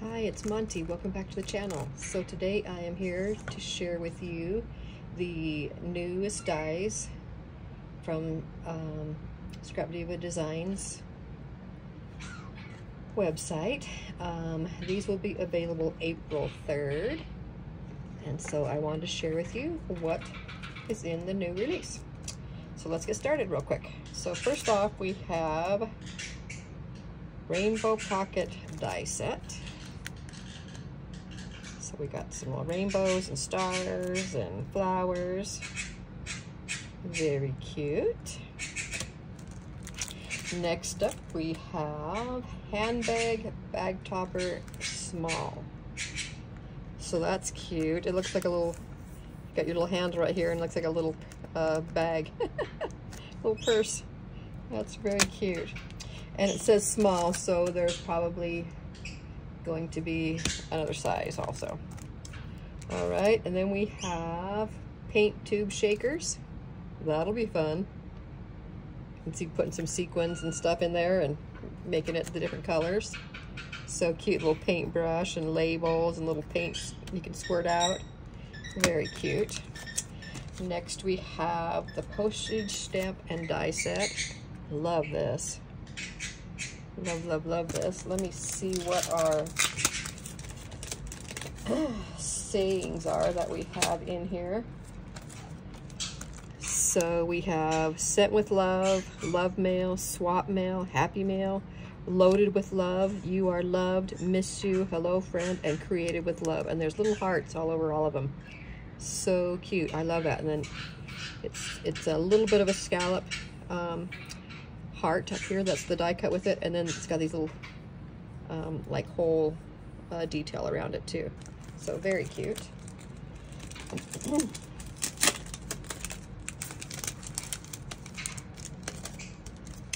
Hi, it's Monty. Welcome back to the channel. So today I am here to share with you the newest dies from um, Scrap Diva Designs website. Um, these will be available April 3rd. And so I wanted to share with you what is in the new release. So let's get started real quick. So first off, we have Rainbow Pocket die set. We got some more rainbows and stars and flowers. Very cute. Next up we have handbag bag topper small. So that's cute. It looks like a little, got your little handle right here and looks like a little uh, bag, little purse. That's very cute. And it says small, so there's probably going to be another size also. All right, and then we have paint tube shakers. That'll be fun. You can see putting some sequins and stuff in there and making it the different colors. So cute little paintbrush and labels and little paints you can squirt out. Very cute. Next we have the postage stamp and die set. Love this. Love, love, love this. Let me see what our sayings are that we have in here. So we have sent with love, love mail, swap mail, happy mail, loaded with love, you are loved, miss you, hello friend, and created with love. And there's little hearts all over all of them. So cute. I love that. And then it's it's a little bit of a scallop um, heart up here. That's the die cut with it. And then it's got these little um, like whole uh, detail around it too. So very cute.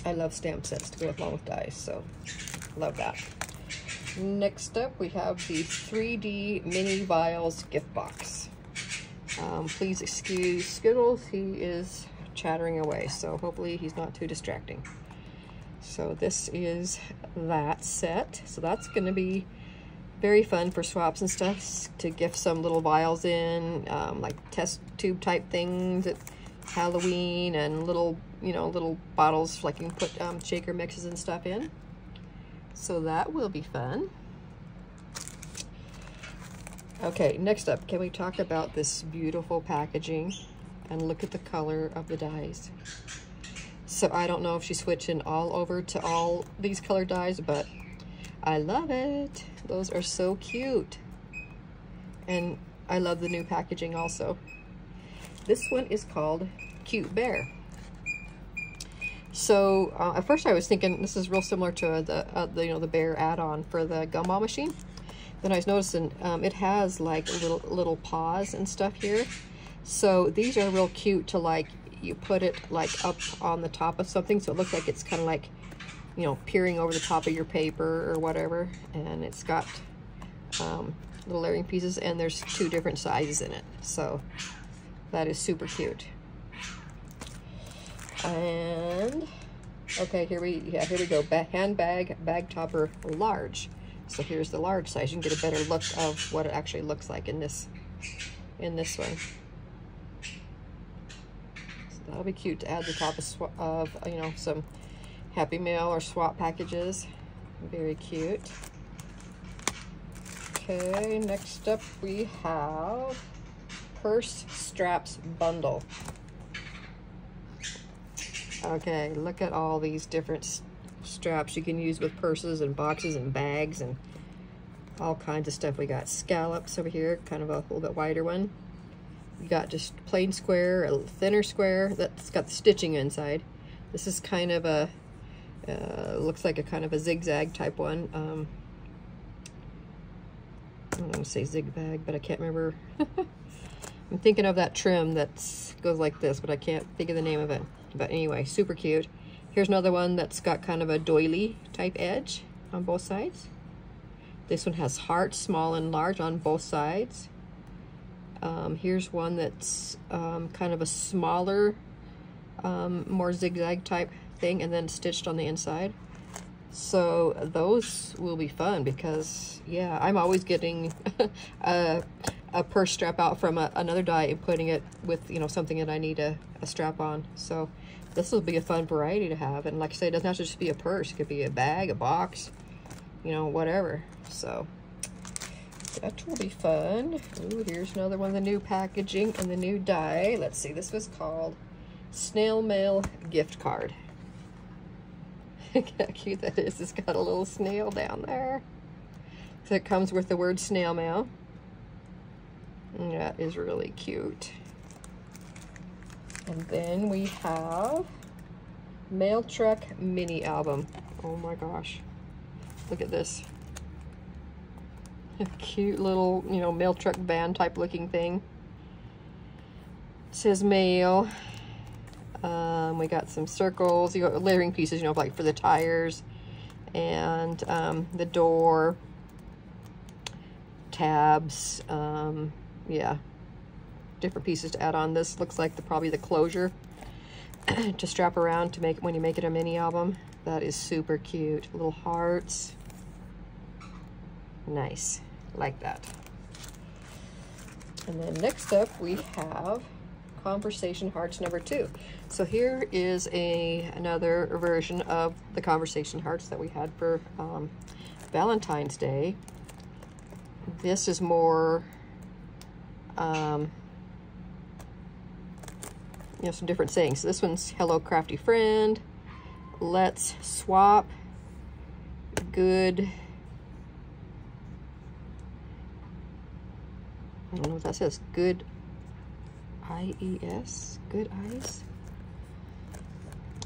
I love stamp sets to go along with dies, so love that. Next up, we have the 3D Mini Vials gift box. Um, please excuse Skittles, he is chattering away, so hopefully he's not too distracting. So this is that set. So that's going to be very fun for swaps and stuff to gift some little vials in, um, like test tube type things at Halloween and little, you know, little bottles like you can put um, shaker mixes and stuff in. So that will be fun. Okay, next up, can we talk about this beautiful packaging and look at the color of the dies? So I don't know if she's switching all over to all these color dies, but I love it. Those are so cute. And I love the new packaging also. This one is called Cute Bear. So uh, at first I was thinking this is real similar to the, uh, the you know the bear add-on for the gumball machine. Then I was noticing um, it has like little little paws and stuff here. So these are real cute to like you put it like up on the top of something so it looks like it's kind of like you know, peering over the top of your paper or whatever. And it's got um, little layering pieces and there's two different sizes in it. So that is super cute. And okay, here we yeah, here we go. Ba handbag bag topper large. So here's the large size. You can get a better look of what it actually looks like in this in this one. That'll be cute to add the top of, of you know some Happy Mail or swap packages. Very cute. Okay, next up we have Purse Straps Bundle. Okay, look at all these different straps you can use with purses and boxes and bags and all kinds of stuff. We got scallops over here, kind of a little bit wider one. We got just plain square, a thinner square that's got the stitching inside. This is kind of a uh, looks like a kind of a zigzag type one. Um, I don't want to say zigzag, but I can't remember. I'm thinking of that trim that goes like this, but I can't think of the name of it. But anyway, super cute. Here's another one that's got kind of a doily type edge on both sides. This one has hearts, small and large on both sides. Um, here's one that's um, kind of a smaller, um, more zigzag type thing and then stitched on the inside. So those will be fun because, yeah, I'm always getting a, a purse strap out from a, another die and putting it with, you know, something that I need a, a strap on. So this will be a fun variety to have. And like I say, it doesn't have to just be a purse. It could be a bag, a box, you know, whatever. So that will be fun. Ooh, here's another one the new packaging and the new die. Let's see, this was called Snail Mail Gift Card. Look how cute that is. It's got a little snail down there. So it comes with the word snail mail. That is really cute. And then we have Mail Truck Mini Album. Oh my gosh. Look at this. Cute little, you know, mail truck van type looking thing. It says mail. Um, we got some circles, you got layering pieces, you know, like for the tires and um, the door, tabs, um, yeah, different pieces to add on. This looks like the probably the closure to strap around to make when you make it a mini album. That is super cute. Little hearts. Nice, like that. And then next up we have Conversation Hearts number two. So here is a another version of the Conversation Hearts that we had for um, Valentine's Day. This is more, um, you know, some different sayings. So this one's Hello Crafty Friend, Let's Swap, Good, I don't know what that says, Good I-E-S, Good Eyes.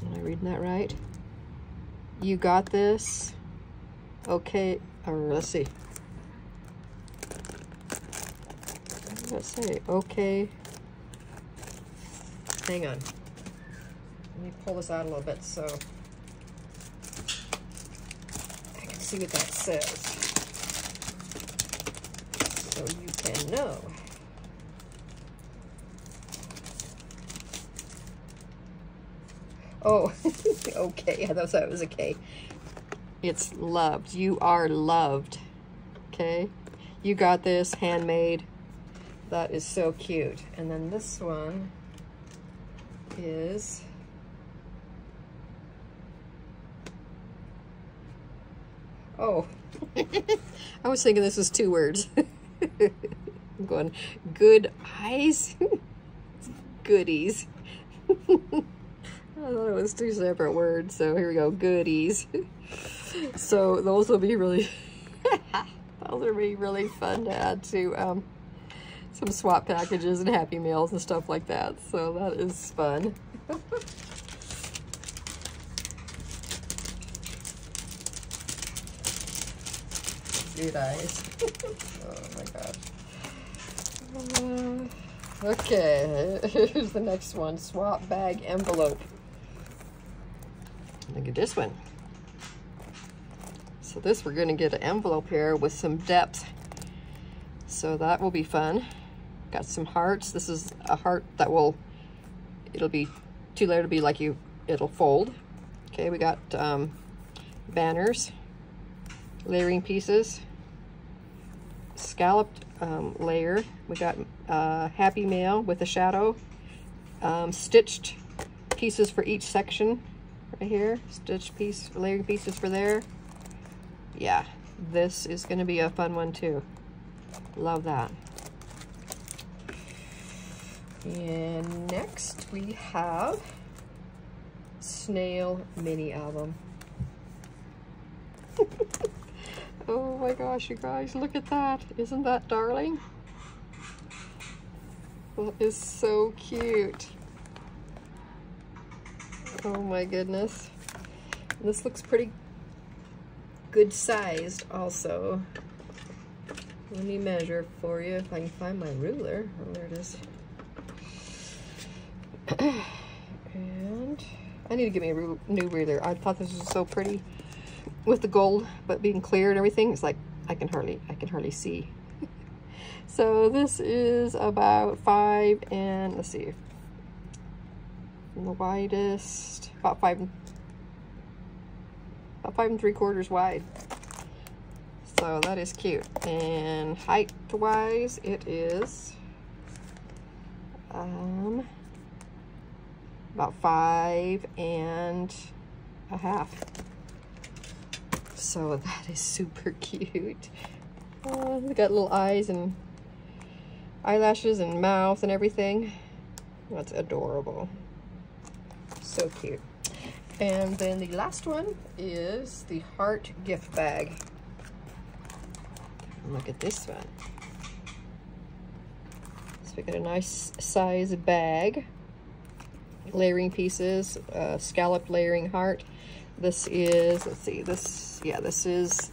Am I reading that right? You got this. Okay, or let's see. Let's say, okay. Hang on. Let me pull this out a little bit so I can see what that says. So can know. Oh, okay. I thought it was a K. It's loved. You are loved. Okay. You got this handmade. That is so cute. And then this one is Oh, I was thinking this was two words. I'm going, good eyes, goodies. I thought it was two separate words, so here we go, goodies. so those will be really, those will be really fun to add to um, some swap packages and Happy Meals and stuff like that. So that is fun. Good eyes. oh my gosh. Uh, okay, here's the next one. Swap bag envelope. Look at this one. So this, we're gonna get an envelope here with some depth. So that will be fun. Got some hearts. This is a heart that will, it'll be two layer to be like you, it'll fold. Okay, we got um, banners, layering pieces, scalloped um, layer. We got uh, Happy Mail with a shadow, um, stitched pieces for each section right here. Stitch piece, layering pieces for there. Yeah, this is going to be a fun one too. Love that. And next we have Snail Mini Album. oh my gosh, you guys, look at that. Isn't that darling? That is so cute. Oh my goodness. This looks pretty good sized also. Let me measure for you if I can find my ruler. Oh, there it is. and I need to get me a new ruler. I thought this was so pretty with the gold, but being clear and everything. It's like I can hardly, I can hardly see. so this is about five and let's see, the widest, about five, about five and three quarters wide. So that is cute. And height wise, it is um, about five and a half. So that is super cute. Uh, got little eyes and eyelashes and mouth and everything. That's adorable. So cute. And then the last one is the heart gift bag. Look at this one. So we got a nice size bag. Layering pieces, uh, scalloped layering heart. This is, let's see, this, yeah, this is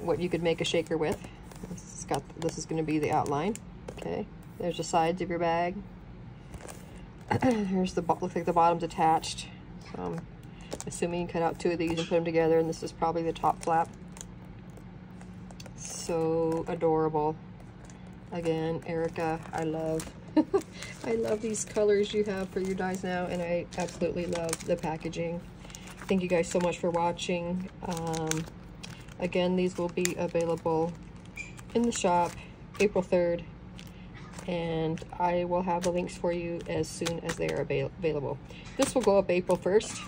what you could make a shaker with. This, got, this is going to be the outline. Okay, there's the sides of your bag. Here's the, looks like the bottom's attached. So I'm assuming you cut out two of these and put them together, and this is probably the top flap so adorable. Again, Erica, I love, I love these colors you have for your dies now, and I absolutely love the packaging. Thank you guys so much for watching. Um, again, these will be available in the shop April 3rd, and I will have the links for you as soon as they are avail available. This will go up April 1st,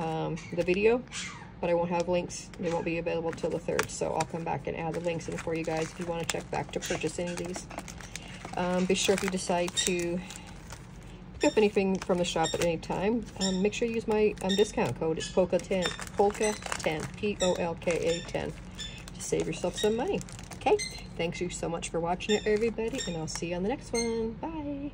um, the video, but I won't have links. They won't be available till the 3rd, so I'll come back and add the links in for you guys if you want to check back to purchase any of these. Um, be sure if you decide to pick up anything from the shop at any time, um, make sure you use my um, discount code. It's POLKA10, POLKA10, P-O-L-K-A 10, to save yourself some money. Okay, thanks you so much for watching it, everybody, and I'll see you on the next one. Bye.